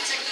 I checked